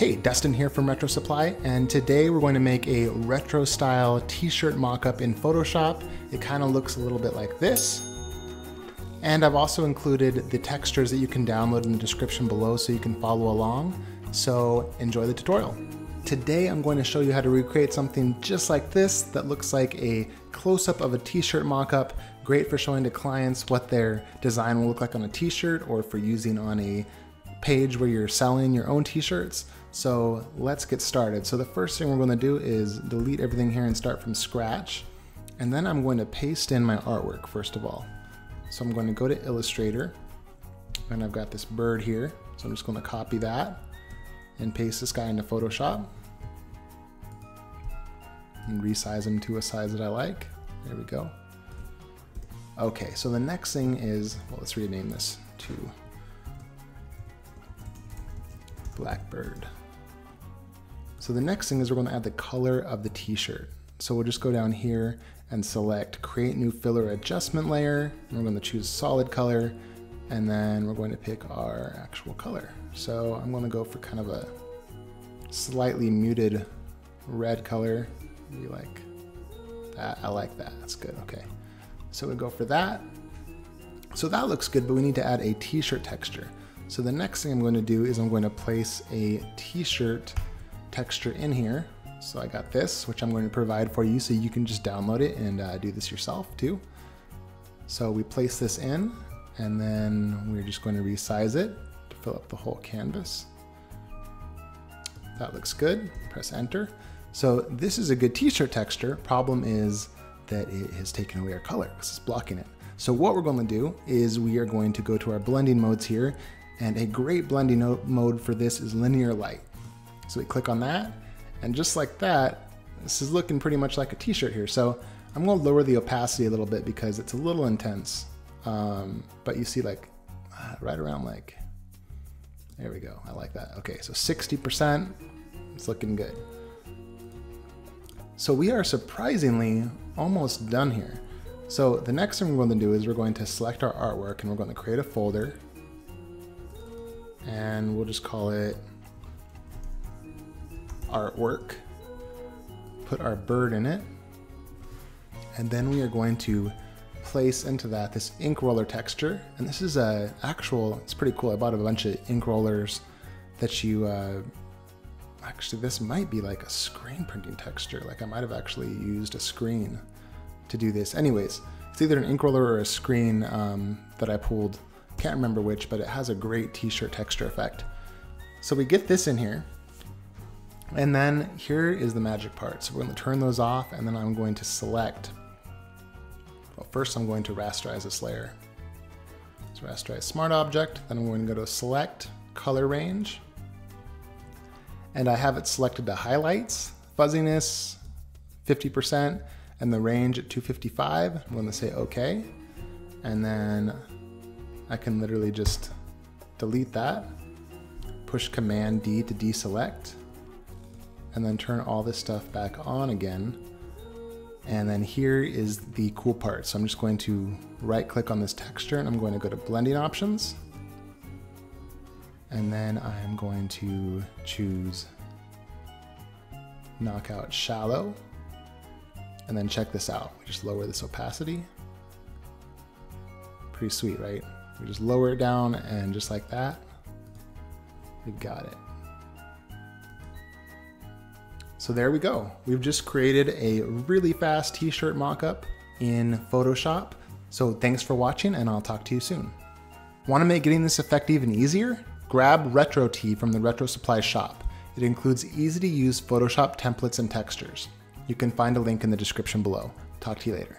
Hey, Dustin here from RetroSupply, and today we're going to make a retro style t-shirt mock-up in Photoshop. It kind of looks a little bit like this. And I've also included the textures that you can download in the description below so you can follow along. So enjoy the tutorial. Today I'm going to show you how to recreate something just like this that looks like a close-up of a t-shirt mock-up, great for showing to clients what their design will look like on a t-shirt or for using on a page where you're selling your own t-shirts. So let's get started. So the first thing we're going to do is delete everything here and start from scratch. And then I'm going to paste in my artwork first of all. So I'm going to go to Illustrator and I've got this bird here. So I'm just going to copy that and paste this guy into Photoshop and resize him to a size that I like. There we go. Okay, so the next thing is, well, let's rename this to Blackbird. So the next thing is we're going to add the color of the t-shirt. So we'll just go down here and select create new fill or adjustment layer. We're going to choose solid color and then we're going to pick our actual color. So I'm going to go for kind of a slightly muted red color. Maybe like that. I like that. That's good. Okay. So we go for that. So that looks good, but we need to add a t-shirt texture. So the next thing I'm going to do is I'm going to place a t-shirt texture in here. So I got this, which I'm going to provide for you so you can just download it and uh, do this yourself too. So we place this in and then we're just going to resize it to fill up the whole canvas. That looks good, press enter. So this is a good t-shirt texture. Problem is that it has taken away our color because it's blocking it. So what we're going to do is we are going to go to our blending modes here and a great blending mode for this is linear light. So we click on that, and just like that, this is looking pretty much like a t-shirt here. So I'm gonna lower the opacity a little bit because it's a little intense. Um, but you see like uh, right around like, there we go, I like that. Okay, so 60%, it's looking good. So we are surprisingly almost done here. So the next thing we're going to do is we're going to select our artwork and we're going to create a folder. And we'll just call it artwork, put our bird in it, and then we are going to place into that this ink roller texture. And this is a actual, it's pretty cool. I bought a bunch of ink rollers that you, uh, actually this might be like a screen printing texture. Like I might have actually used a screen to do this. Anyways, it's either an ink roller or a screen um, that I pulled. Can't remember which, but it has a great t-shirt texture effect. So we get this in here and then here is the magic part. So we're going to turn those off and then I'm going to select. Well, first I'm going to rasterize this layer. So rasterize smart object, then I'm going to go to select color range. And I have it selected to highlights, fuzziness, 50%, and the range at 255. I'm going to say okay. And then I can literally just delete that, push Command D to deselect, and then turn all this stuff back on again. And then here is the cool part. So I'm just going to right click on this texture and I'm going to go to blending options. And then I'm going to choose knockout shallow. And then check this out. We just lower this opacity. Pretty sweet, right? We just lower it down and just like that, we've got it. So there we go. We've just created a really fast t-shirt mockup in Photoshop. So thanks for watching and I'll talk to you soon. Want to make getting this effect even easier? Grab RetroTee from the RetroSupply shop. It includes easy to use Photoshop templates and textures. You can find a link in the description below. Talk to you later.